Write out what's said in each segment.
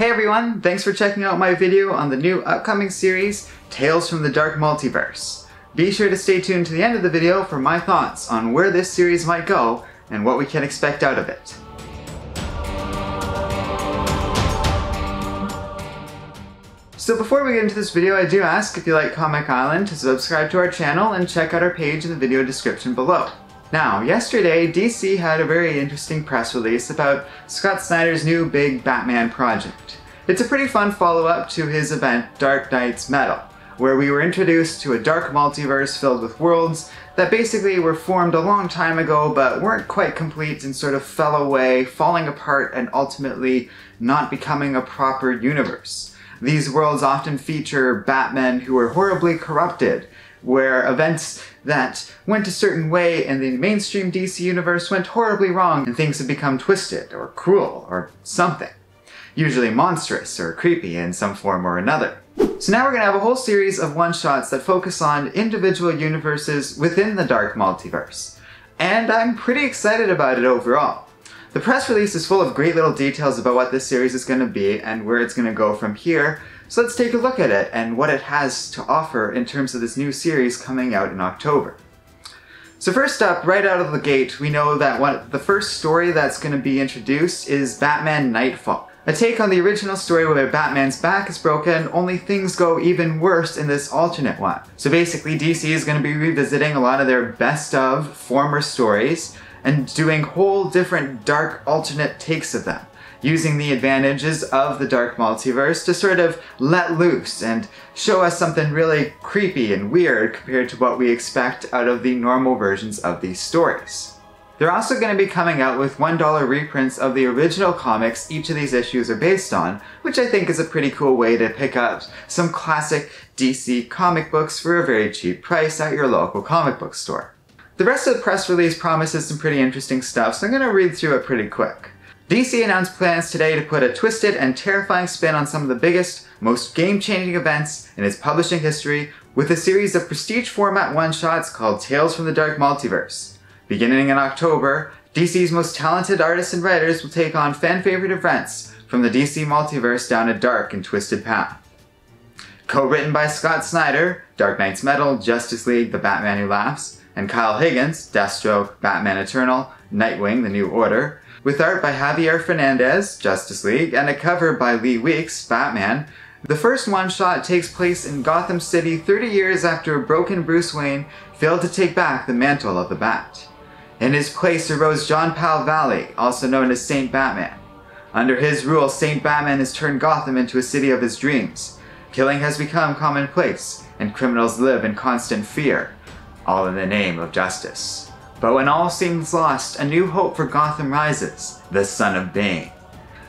Hey everyone, thanks for checking out my video on the new upcoming series, Tales from the Dark Multiverse. Be sure to stay tuned to the end of the video for my thoughts on where this series might go and what we can expect out of it. So before we get into this video, I do ask if you like Comic Island to subscribe to our channel and check out our page in the video description below. Now, yesterday, DC had a very interesting press release about Scott Snyder's new big Batman project. It's a pretty fun follow-up to his event Dark Nights Metal, where we were introduced to a dark multiverse filled with worlds that basically were formed a long time ago but weren't quite complete and sort of fell away, falling apart and ultimately not becoming a proper universe. These worlds often feature Batmen who are horribly corrupted, where events that went a certain way in the mainstream DC universe went horribly wrong and things have become twisted or cruel or something. Usually monstrous or creepy in some form or another. So now we're going to have a whole series of one-shots that focus on individual universes within the Dark Multiverse. And I'm pretty excited about it overall. The press release is full of great little details about what this series is going to be and where it's going to go from here, so let's take a look at it and what it has to offer in terms of this new series coming out in October. So first up, right out of the gate, we know that the first story that's going to be introduced is Batman Knightfall. A take on the original story where Batman's back is broken, only things go even worse in this alternate one. So basically DC is going to be revisiting a lot of their best of former stories, and doing whole different dark alternate takes of them, using the advantages of the dark multiverse to sort of let loose and show us something really creepy and weird compared to what we expect out of the normal versions of these stories. They're also going to be coming out with $1 reprints of the original comics each of these issues are based on, which I think is a pretty cool way to pick up some classic DC comic books for a very cheap price at your local comic book store. The rest of the press release promises some pretty interesting stuff, so I'm going to read through it pretty quick. DC announced plans today to put a twisted and terrifying spin on some of the biggest, most game-changing events in its publishing history with a series of prestige format one-shots called Tales from the Dark Multiverse. Beginning in October, DC's most talented artists and writers will take on fan-favorite events from the DC multiverse down a dark and twisted path. Co-written by Scott Snyder, Dark Nights Metal, Justice League, The Batman Who Laughs, and Kyle Higgins, Deathstroke, Batman Eternal, Nightwing, The New Order, with art by Javier Fernandez, Justice League, and a cover by Lee Weeks, Batman. The first one-shot takes place in Gotham City 30 years after a broken Bruce Wayne failed to take back the mantle of the Bat. In his place arose Jean-Paul Valley, also known as Saint Batman. Under his rule, Saint Batman has turned Gotham into a city of his dreams. Killing has become commonplace, and criminals live in constant fear, all in the name of justice. But when all seems lost, a new hope for Gotham rises, the Son of Bane.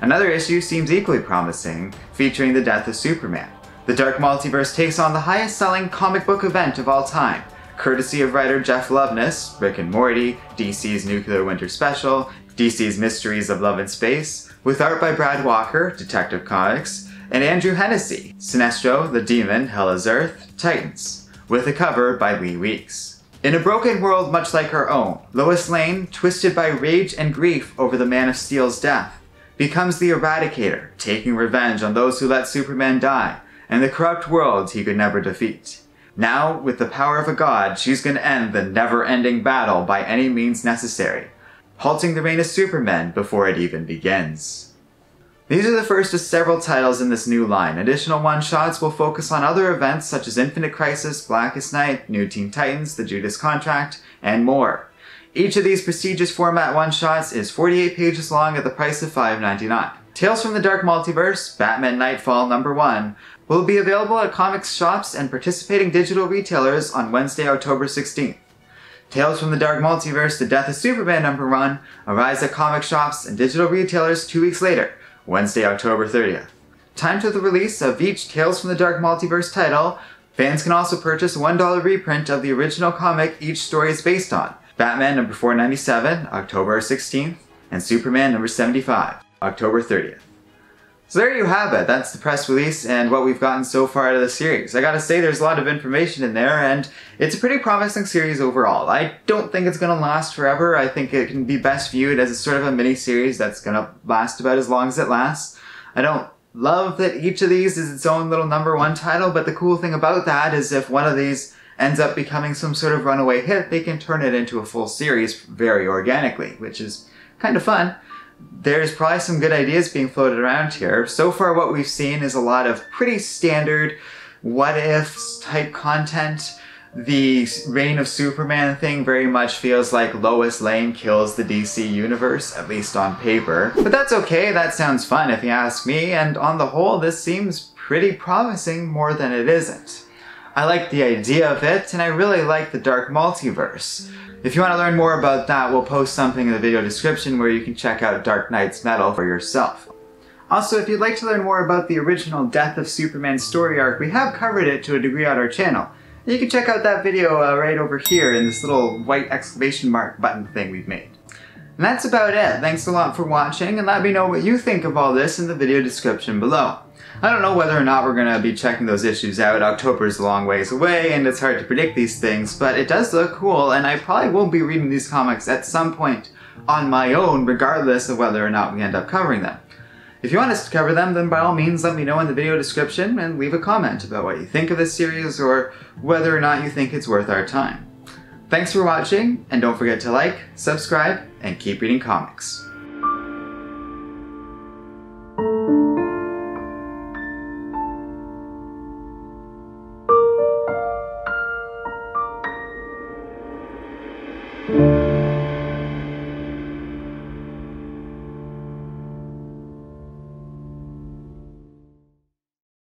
Another issue seems equally promising, featuring the death of Superman. The Dark Multiverse takes on the highest selling comic book event of all time, courtesy of writer Jeff Loveness, Rick and Morty, DC's Nuclear Winter Special, DC's Mysteries of Love in Space, with art by Brad Walker, Detective Comics, and Andrew Hennessy, Sinestro, The Demon, Hell Is Earth, Titans, with a cover by Lee Weeks. In a broken world much like her own, Lois Lane, twisted by rage and grief over the Man of Steel's death, becomes the Eradicator, taking revenge on those who let Superman die, and the corrupt world he could never defeat. Now, with the power of a god, she's gonna end the never-ending battle by any means necessary, halting the reign of Superman before it even begins. These are the first of several titles in this new line. Additional one-shots will focus on other events such as Infinite Crisis, Blackest Night, New Teen Titans, The Judas Contract, and more. Each of these prestigious format one-shots is 48 pages long at the price of $5.99. Tales from the Dark Multiverse, Batman Knightfall number 1, will be available at comics shops and participating digital retailers on Wednesday, October 16th. Tales from the Dark Multiverse, The Death of Superman number 1 arrives at comic shops and digital retailers two weeks later, Wednesday, October 30th. Time to the release of each Tales from the Dark Multiverse title, fans can also purchase a $1 reprint of the original comic each story is based on. Batman number 497, October 16th, and Superman number 75, October 30th. So there you have it. That's the press release and what we've gotten so far out of the series. I gotta say there's a lot of information in there and it's a pretty promising series overall. I don't think it's gonna last forever. I think it can be best viewed as a sort of a mini series that's gonna last about as long as it lasts. I don't love that each of these is its own little number one title, but the cool thing about that is if one of these ends up becoming some sort of runaway hit, they can turn it into a full series very organically, which is kind of fun. There's probably some good ideas being floated around here. So far, what we've seen is a lot of pretty standard what ifs type content. The Reign of Superman thing very much feels like Lois Lane kills the DC universe, at least on paper. But that's okay, that sounds fun if you ask me, and on the whole, this seems pretty promising more than it isn't. I like the idea of it, and I really like the Dark Multiverse. If you want to learn more about that, we'll post something in the video description where you can check out Dark Nights Metal for yourself. Also, if you'd like to learn more about the original Death of Superman story arc, we have covered it to a degree on our channel. You can check out that video uh, right over here in this little white exclamation mark button thing we've made. And that's about it. Thanks a lot for watching, and let me know what you think of all this in the video description below. I don't know whether or not we're going to be checking those issues out. October is a long ways away, and it's hard to predict these things, but it does look cool, and I probably won't be reading these comics at some point on my own, regardless of whether or not we end up covering them. If you want us to cover them, then by all means let me know in the video description and leave a comment about what you think of this series or whether or not you think it's worth our time. Thanks for watching, and don't forget to like, subscribe, and keep reading comics.